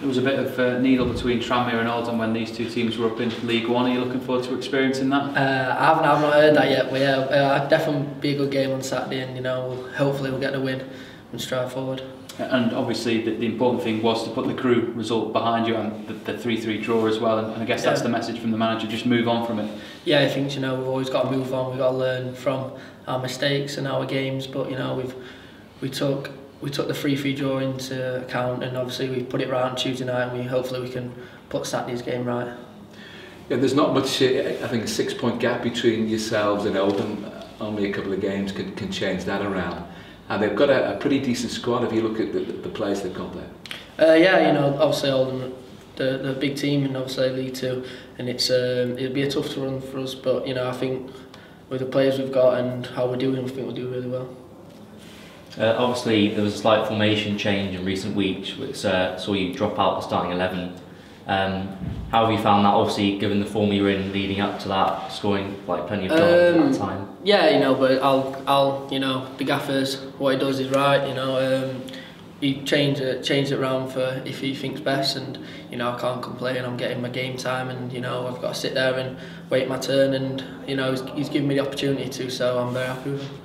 There was a bit of a uh, needle between Tranmere and Oldham when these two teams were up in League One. Are you looking forward to experiencing that? Uh, I haven't, I haven't heard that yet, but yeah, uh, definitely be a good game on Saturday, and you know, we'll, hopefully we'll get the win and stride forward. And obviously, the, the important thing was to put the crew result behind you and the, the 3 3 draw as well. And, and I guess yeah. that's the message from the manager just move on from it. Yeah, I think, you know, we've always got to move on. We've got to learn from our mistakes and our games, but, you know, we've we took we took the free free draw into account and obviously we put it right on Tuesday night and we hopefully we can put Saturday's game right. Yeah, there's not much, uh, I think a six point gap between yourselves and Oldham, uh, only a couple of games can, can change that around. And they've got a, a pretty decent squad if you look at the, the players they've got there. Uh, yeah, you know, obviously Oldham, the, the big team and obviously League Two, and it's um, it'll be a tough run for us, but you know, I think with the players we've got and how we're doing, I think we'll do really well. Uh, obviously, there was a slight formation change in recent weeks, which uh, saw you drop out the starting 11. Um, how have you found that? Obviously, given the form you were in leading up to that, scoring like plenty of goals um, at that um, time. Yeah, you know, but I'll, I'll, you know, the gaffers, what he does is right. You know, um, he change it, uh, change it around for if he thinks best, and you know, I can't complain. I'm getting my game time, and you know, I've got to sit there and wait my turn, and you know, he's, he's given me the opportunity to, so I'm very happy with him.